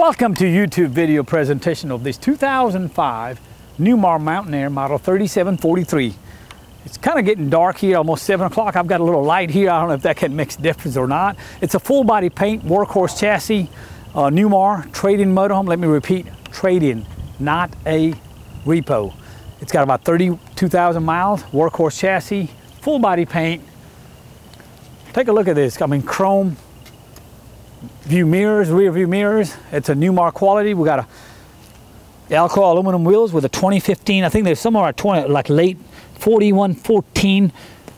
Welcome to YouTube video presentation of this 2005 Newmar Mountain Aire model 3743. It's kind of getting dark here, almost 7 o'clock. I've got a little light here. I don't know if that can make a difference or not. It's a full body paint, workhorse chassis, uh, Newmar, trade-in motorhome. Let me repeat, trade-in, not a repo. It's got about 32,000 miles, workhorse chassis, full body paint. Take a look at this. I mean, chrome view mirrors, rear view mirrors. It's a Newmar quality. We got a Alcoa aluminum wheels with a 2015. I think there's some are 20, like late 41, 14,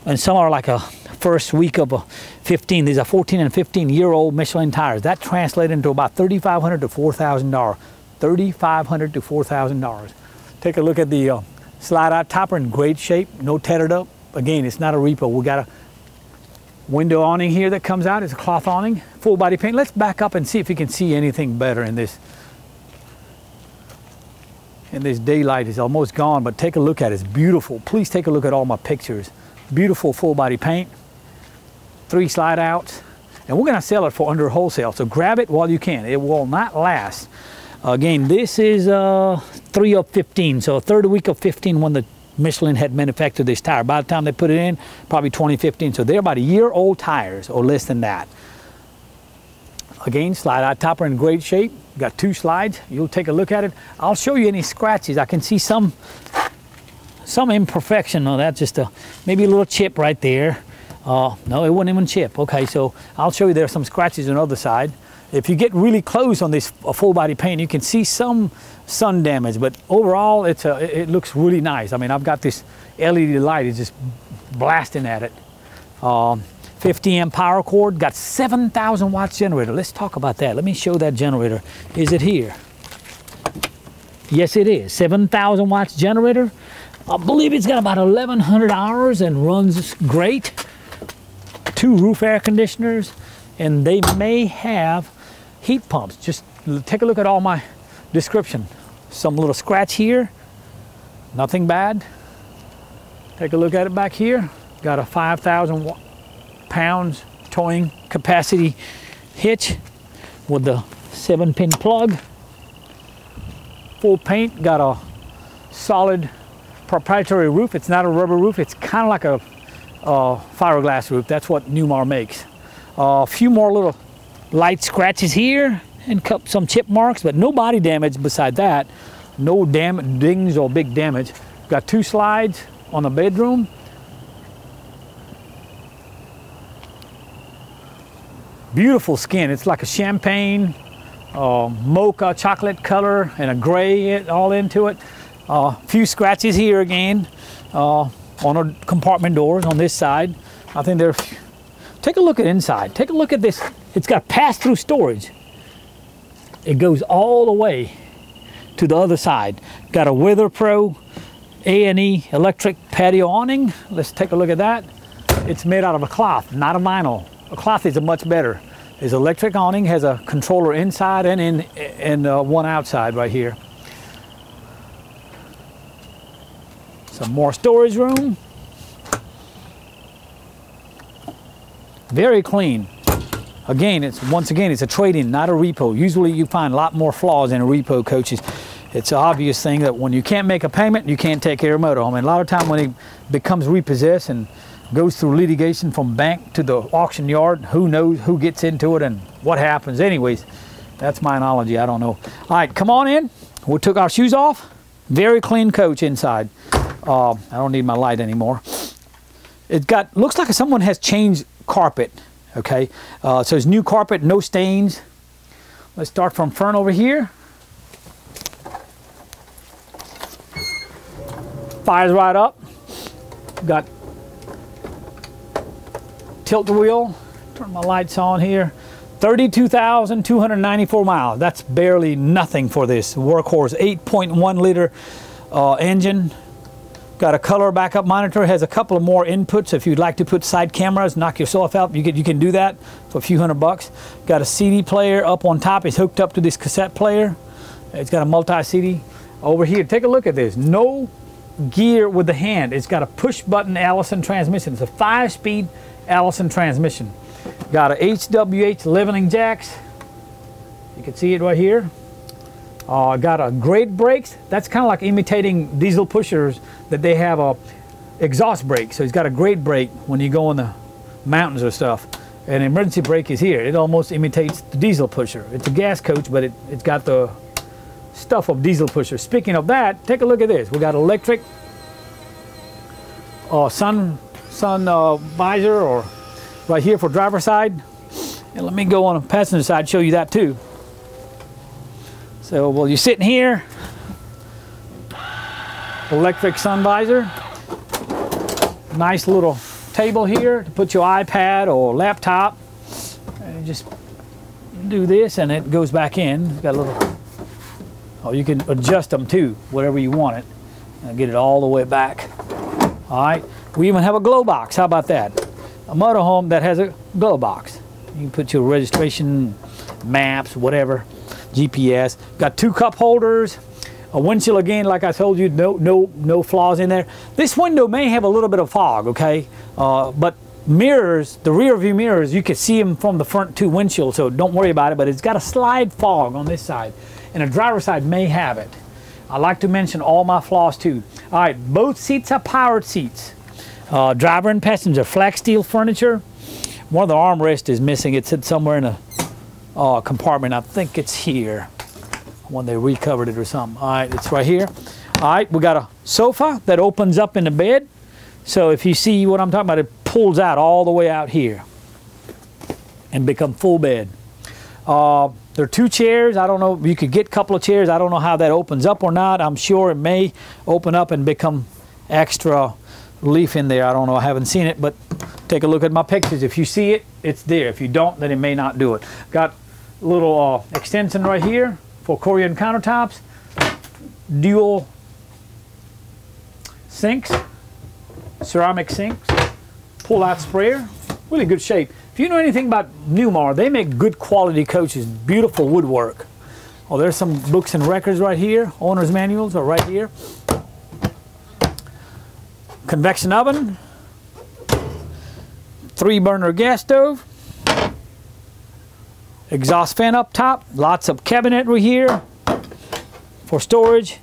and some are like a first week of a 15. These are 14 and 15 year old Michelin tires. That translates into about 3,500 to 4,000 dollars. 3,500 to 4,000 dollars. Take a look at the uh, slide out topper in great shape, no tattered up. Again, it's not a repo. We got a window awning here that comes out. It's a cloth awning, full body paint. Let's back up and see if you can see anything better in this. And this daylight is almost gone, but take a look at it. It's beautiful. Please take a look at all my pictures. Beautiful full body paint, three slide outs, and we're gonna sell it for under wholesale. So grab it while you can. It will not last. Again, this is uh, three of 15, so third week of 15 when the Michelin had manufactured this tire. By the time they put it in, probably 2015. So they're about a year old tires or less than that. Again, slide out topper in great shape. Got two slides. You'll take a look at it. I'll show you any scratches. I can see some some imperfection. No, that's just a maybe a little chip right there. Uh, no, it wasn't even chip. Okay, so I'll show you there are some scratches on the other side. If you get really close on this full body paint, you can see some sun damage, but overall it's a, it looks really nice. I mean, I've got this LED light, it's just blasting at it. Um, 50 amp power cord, got 7,000 watts generator. Let's talk about that. Let me show that generator. Is it here? Yes, it is. 7,000 watts generator. I believe it's got about 1,100 hours and runs great. Two roof air conditioners, and they may have heat pumps. Just take a look at all my description. Some little scratch here, nothing bad. Take a look at it back here. Got a 5,000 pounds towing capacity hitch with the seven pin plug. Full paint, got a solid proprietary roof. It's not a rubber roof, it's kind of like a, a fiberglass roof. That's what Newmar makes. A uh, few more little light scratches here and some chip marks, but no body damage beside that. No dam dings or big damage. Got two slides on the bedroom. Beautiful skin. It's like a champagne, uh, mocha chocolate color and a gray all into it. A uh, few scratches here again uh, on our compartment doors on this side. I think they're, take a look at inside. Take a look at this. It's got pass-through storage. It goes all the way to the other side. Got a Weather Pro A&E electric patio awning. Let's take a look at that. It's made out of a cloth, not a vinyl. A cloth is a much better. This electric awning has a controller inside and in and uh, one outside right here. Some more storage room. Very clean. Again, it's once again, it's a trade-in, not a repo. Usually you find a lot more flaws in a repo coaches. It's an obvious thing that when you can't make a payment, you can't take care of a motorhome. And a lot of time when it becomes repossessed and goes through litigation from bank to the auction yard, who knows who gets into it and what happens. Anyways, that's my analogy, I don't know. All right, come on in. We took our shoes off. Very clean coach inside. Uh, I don't need my light anymore. It got, looks like someone has changed carpet okay? Uh, so it's new carpet, no stains. Let's start from front over here. Fires right up. Got tilt the wheel. Turn my lights on here. 32,294 miles. That's barely nothing for this workhorse 8.1 liter uh, engine. Got a color backup monitor, has a couple of more inputs. If you'd like to put side cameras, knock yourself out, you can, you can do that for a few hundred bucks. Got a CD player up on top. It's hooked up to this cassette player. It's got a multi-CD. Over here, take a look at this. No gear with the hand. It's got a push button Allison transmission. It's a five speed Allison transmission. Got a HWH leveling jacks. You can see it right here. Uh, got a great brakes. That's kind of like imitating diesel pushers that they have a exhaust brake. So he's got a great brake when you go in the mountains or stuff. And emergency brake is here. It almost imitates the diesel pusher. It's a gas coach, but it, it's got the stuff of diesel pusher. Speaking of that, take a look at this. We got electric uh, sun sun uh, visor or right here for driver side. And let me go on the passenger side show you that too. So well you're sitting here, electric sun visor, nice little table here to put your iPad or laptop and just do this and it goes back in. It's got a little, oh you can adjust them too, whatever you want it. And get it all the way back. All right, we even have a glow box, how about that? A motorhome that has a glow box. You can put your registration, maps, whatever, GPS. Got two cup holders, a windshield again, like I told you, no, no, no flaws in there. This window may have a little bit of fog, okay? Uh, but mirrors, the rear view mirrors, you can see them from the front two windshields, so don't worry about it, but it's got a slide fog on this side, and the driver's side may have it. I like to mention all my flaws too. All right, both seats are powered seats. Uh, driver and passenger, Flexsteel furniture. One of the armrests is missing. It's somewhere in a uh, compartment. I think it's here when they recovered it or something. All right, it's right here. All right, we got a sofa that opens up in the bed. So if you see what I'm talking about, it pulls out all the way out here and become full bed. Uh, there are two chairs. I don't know. You could get a couple of chairs. I don't know how that opens up or not. I'm sure it may open up and become extra leaf in there. I don't know. I haven't seen it, but take a look at my pictures. If you see it, it's there. If you don't, then it may not do it. Got little uh, extension right here for Corian countertops. Dual sinks, ceramic sinks, pull-out sprayer. Really good shape. If you know anything about Newmar, they make good quality coaches, beautiful woodwork. Oh, there's some books and records right here. Owner's manuals are right here. Convection oven. Three burner gas stove. Exhaust fan up top. Lots of cabinetry here for storage.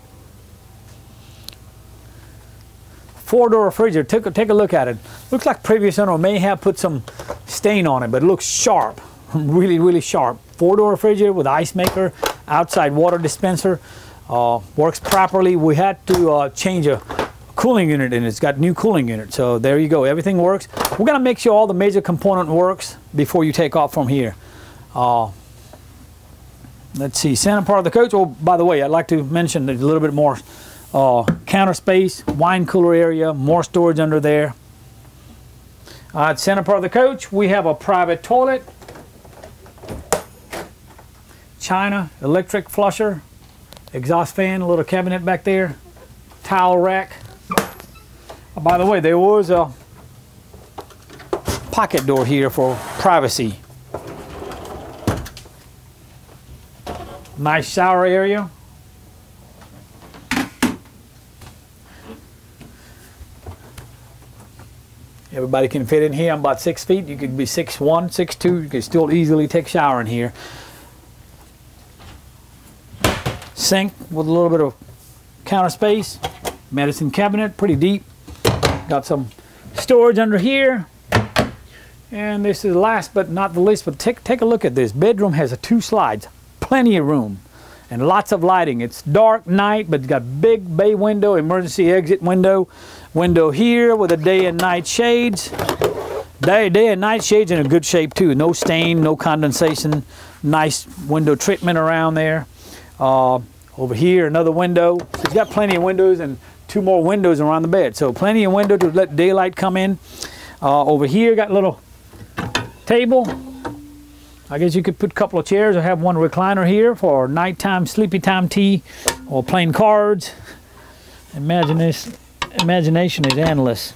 four-door refrigerator. Take a, take a look at it. Looks like previous owner may have put some stain on it, but it looks sharp, really, really sharp. Four-door refrigerator with ice maker, outside water dispenser, uh, works properly. We had to uh, change a cooling unit and it's got new cooling unit. So there you go, everything works. We're gonna make sure all the major component works before you take off from here. Uh, let's see, center part of the coach. Oh, by the way, I'd like to mention a little bit more uh, counter space, wine cooler area, more storage under there. Uh, center part of the coach, we have a private toilet, china, electric flusher, exhaust fan, a little cabinet back there, towel rack. Oh, by the way, there was a pocket door here for privacy. Nice shower area. Everybody can fit in here. I'm about six feet. You could be six one, six two. You could still easily take shower in here. Sink with a little bit of counter space. Medicine cabinet, pretty deep. Got some storage under here. And this is last but not the least, but take, take a look at this. Bedroom has a two slides, plenty of room and lots of lighting. It's dark night, but it's got big bay window, emergency exit window, window here with a day and night shades. Day, day and night shades in a good shape too. No stain, no condensation. Nice window treatment around there. Uh, over here, another window. It's got plenty of windows and two more windows around the bed. So plenty of window to let daylight come in. Uh, over here, got a little table I guess you could put a couple of chairs or have one recliner here for nighttime, sleepy time tea or playing cards. Imagination, imagination is endless.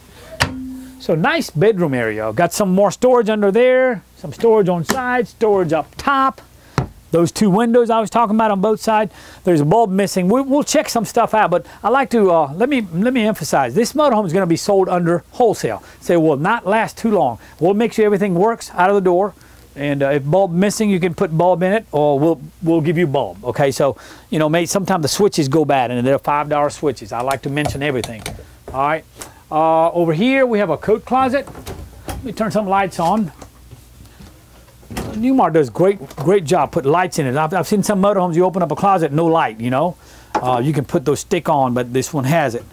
So nice bedroom area. Got some more storage under there, some storage on side, storage up top. Those two windows I was talking about on both sides. There's a bulb missing. We, will check some stuff out, but I like to uh, let me let me emphasize this motorhome is going to be sold under wholesale. So it will not last too long. We'll make sure everything works out of the door And uh, if bulb missing, you can put bulb in it, or we'll we'll give you bulb. Okay, so you know, sometimes the switches go bad, and they're five dollar switches. I like to mention everything. All right. Uh, over here we have a coat closet. Let me turn some lights on. Newmar does great great job putting lights in it. I've, I've seen some motorhomes you open up a closet no light. You know, uh, you can put those stick on, but this one has it.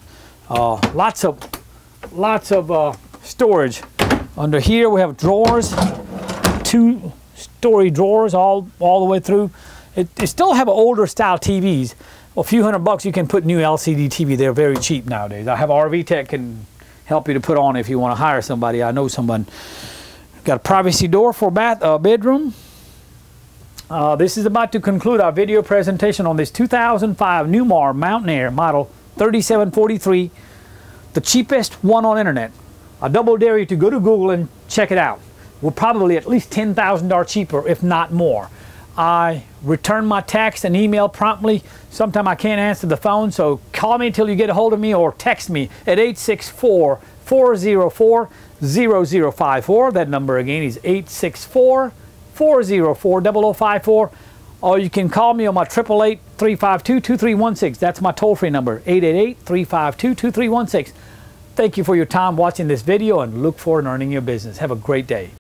Uh, lots of lots of uh, storage. Under here we have drawers two story drawers all, all the way through. It, still have older style TVs. Well, a few hundred bucks you can put new LCD TV. They're very cheap nowadays. I have RV Tech can help you to put on if you want to hire somebody. I know someone. Got a privacy door for bath uh, bedroom. Uh, this is about to conclude our video presentation on this 2005 Newmar Mountain Aire model 3743, the cheapest one on internet. I double dare you to go to Google and check it out were probably at least $10,000 cheaper, if not more. I return my text and email promptly. Sometimes I can't answer the phone, so call me until you get a hold of me or text me at 864 404 0054. That number again is 864 404 0054. Or you can call me on my 888 352 2316. That's my toll free number 888 352 2316. Thank you for your time watching this video and look forward to earning your business. Have a great day.